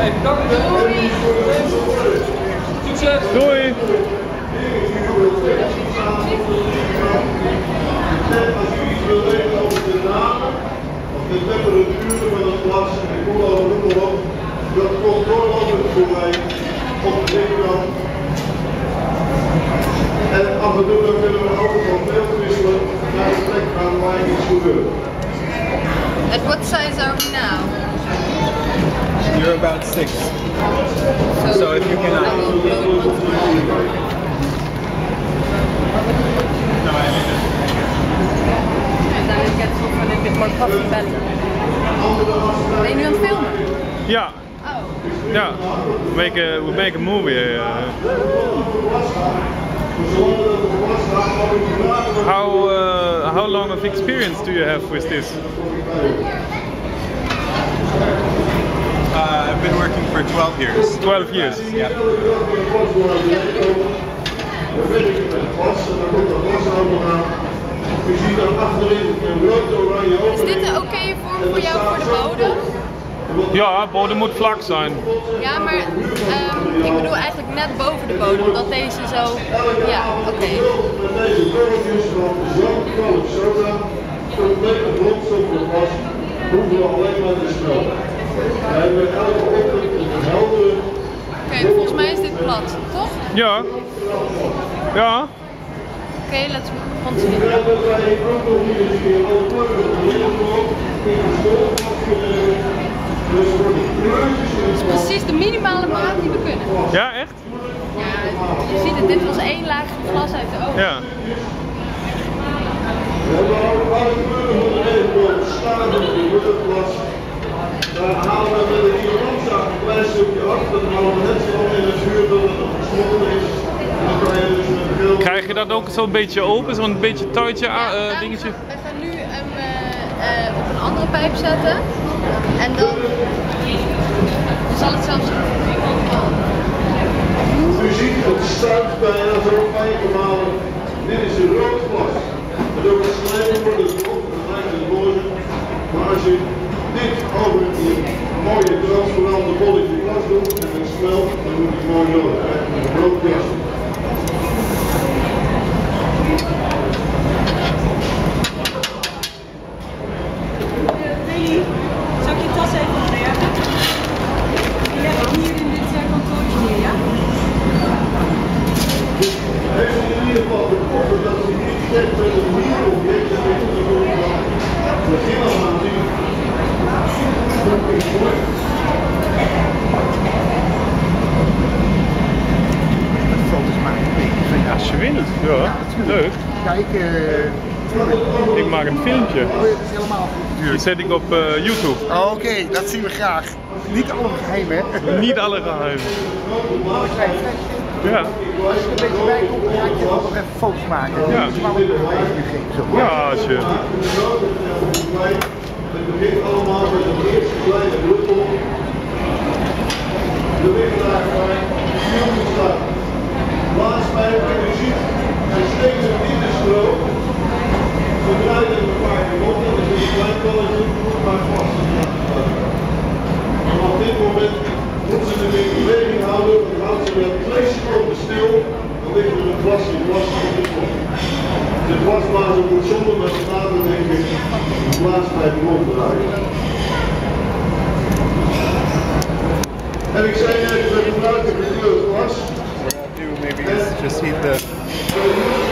Hey, dank u wel. Doei. Succes. Doei. De temperatuur van het glas en koel op, dat komt voor mij op de zeekrant. En af en toe kunnen we ook van wisselen naar de plek waar het is. At what size are we now? You're about six. So if you can- I will blow it. No, I mean, And then it gets off a little bit more puffy belly. Ben je nu aan het filmen? Ja, Oh. ja. We make a, we make a movie. uh, how uh, how long of experience do you have with this? Uh, I've been working for 12 years. 12 years. Yeah. Een rood-oranje Is dit de oké vorm voor jou voor de bodem? Ja, bodem moet vlak zijn. Ja, maar ehm, ik bedoel eigenlijk net boven de bodem, dat deze zo... Ja, oké. deze we. We hebben elke ochtend een heldere Oké, volgens mij is dit plat, toch? Ja. Ja. Oké, wij de kleurtjes in het Precies de minimale maat die we kunnen. Ja, echt? Ja, je ziet het, dit was één laagje glas uit de oven. Ja. We hebben alle kleuren van de regenboog staan in het glas. Daar halen we met een diamantzaag een klein stukje af. Dat halen we net zo in het vuur dat het nog gesmolten is. En dan kan je dus met geel... Krijg je dat ook zo'n beetje open, zo'n beetje touwtje Ja, nou, dingetje? We gaan, nu hem eh, eh, op een andere pijp zetten. En dan zal het zelfs... U ziet het stuit bijna zo fijn gemalen. Dit is een rood glas. Het ook gesneden wordt het op, het lijkt een roze. Maar als je dit over die mooie transparante bolletje glas doet en het smelt, dan moet hij mooi rood. Hè? Een rood glas. Zal ik je tas even opbergen? Die heb ik hier in dit uh, kantoortje neer, ja? Heeft u in ieder geval gekoppeld dat u niet steeds met een nieuw object en weet je hoe je dan begin al aan zien. Dat is mooi. foto's maken. Ja, schwindend. Ja, Ja, ik, eh, Ik maak een filmpje. oh, dat is helemaal goed. Die zet ik op eh, YouTube. Oh, Oké, dat zien we graag. Niet alle geheimen, hè? Niet alle geheimen. Een klein flesje. Ja. Als je er een beetje bij komt, dan ga ik je ook nog even foto's maken. Ja. Ja, als je... Het begint allemaal met een eerste kleine druppel. De wikkelaar waar de staat. Laatst bij en u ziet, hij steekt hem in de stroom. Ze draaien hem een paar keer op, dat is een klein balletje, maar vast. En op dit moment moeten ze hem in beweging houden, dan houdt ze wel twee seconden stil, dan ligt er een glas in glas op de grond. De glasblazer moet zonder met water denk ik de plaats bij de grond draaien. En ik zei net, we gebruiken gekleurd glas. What I'll do maybe is just heat the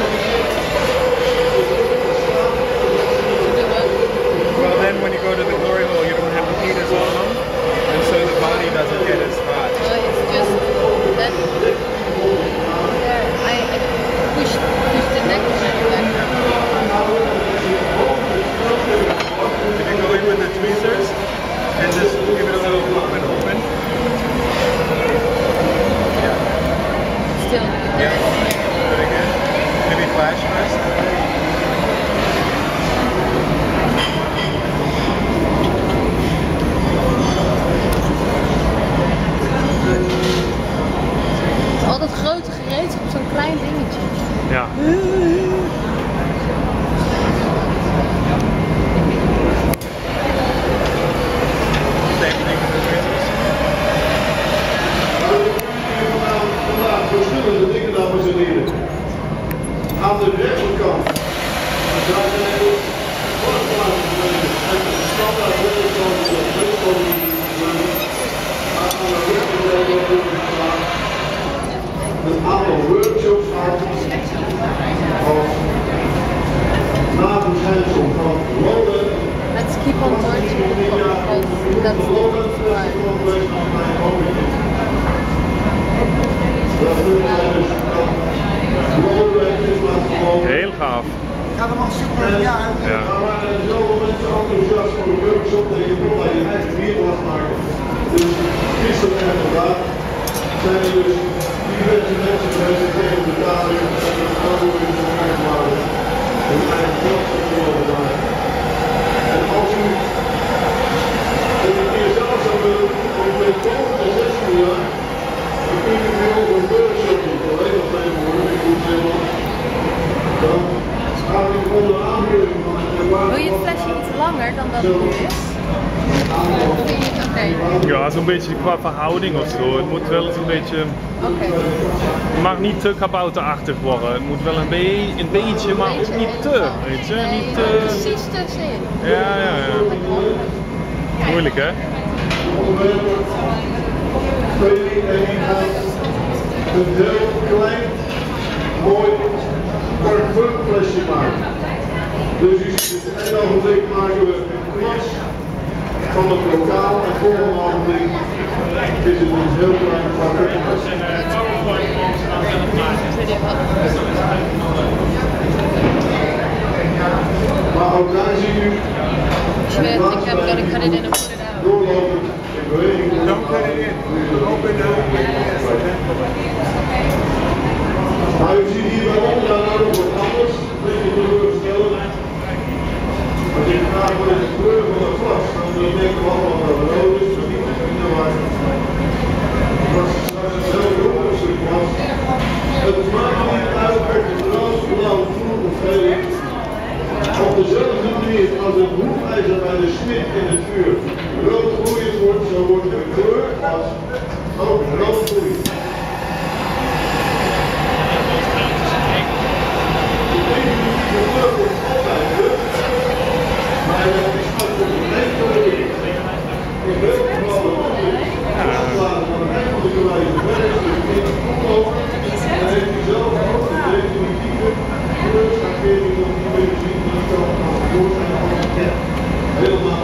flash first. Zijn dus diverse mensen geweest tegen en de houden. Hun eigen geld. En als u een keer zelf zou willen, om met boven de 16 jaar, dan kun je weer over een helemaal. Dan ga ik onder van Wil je het flesje iets langer dan dat het nu is? Ja, zo'n beetje qua verhouding of zo. Het moet wel zo'n beetje. Oké. Het mag niet te kabouterachtig worden. Het moet wel een, be- een beetje, maar ook niet te. Weet je? Nee, Niet te. precies tussenin. Ja, ja, ja. Moeilijk hè? een heel klein, mooi parfumflesje maken. Dus het ene ogenblik maken we een glas van het lokaal en het volgende ogenblik is het een heel klein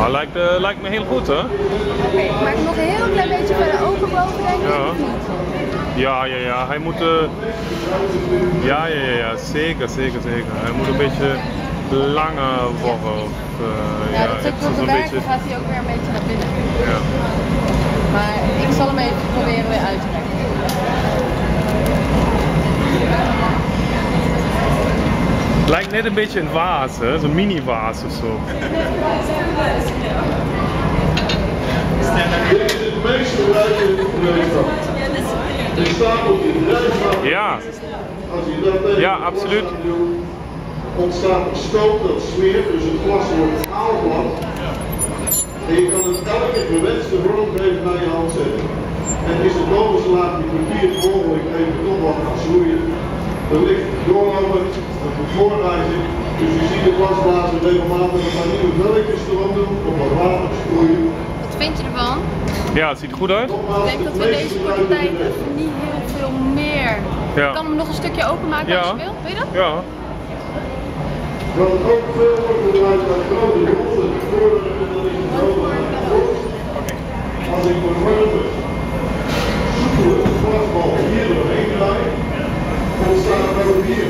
Nou, lijkt, eh, lijkt me heel goed hè? Oké, ik maak nog een heel klein beetje verder open boven, denk ik. Ja. of niet? Ja, ja, ja. Hij moet. eh, ja, ja, ja, ja, zeker, zeker, zeker. Hij moet een beetje langer worden. Of, eh, Ja, dat is ook wel bewerken, beetje. gaat hij ook weer een beetje naar binnen. Ja. Maar ik zal hem even proberen weer uit te trekken. Lijkt net een beetje een vaas, hè? Zo'n mini-vaas of zo. Ja, Ja, absoluut. ontstaat een stoom dat smeert, dus het glas wordt aalglad. En je kan het elke gewenste vorm geven naar je hand zetten. En is het bovenste laagje kwartier mogelijk even toch wat gaan schroeien. Er ligt doorlopend een bevoorrijzing, dus je ziet de glasblazen regelmatig een paar nieuwe velletjes doen, op wat water sproeien. Wat vind je ervan? ja, het ziet er goed uit. Ik denk dat we deze korte tijd niet heel veel meer. Ja. Ik kan hem nog een stukje openmaken Ja. als je wil. Wil je dat? Ja, Wat ook veel wordt gebruikt bij grote gronden, de voordelen en dat is een grote Als ik bijvoorbeeld soepele glasbal hier doorheen draai, ontstaat er ook hier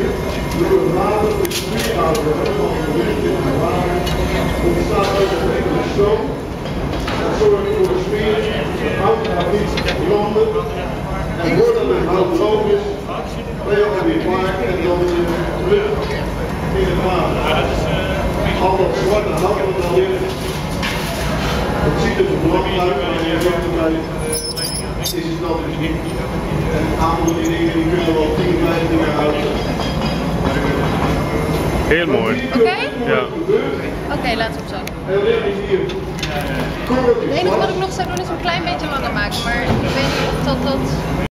door het water de smeerhouden van de wind in het water, ontstaat ook een enkele stoom. Dat zorgt voor de smeer, het hout gaat niet branden. En voordat het hout droog is, ben je alweer klaar en dan is het terug in het water. Al dat zwarte hout wat al ligt, het ziet er verbrand uit, maar in werkelijkheid is het dat dus niet. En een aantal die dingen die kunnen wel 10, 15 jaar oud zijn. heel mooi. Oké? Ja. Oké, laten we het zo. Het enige wat ik nog zou doen is een klein beetje langer maken, maar ik weet niet of dat dat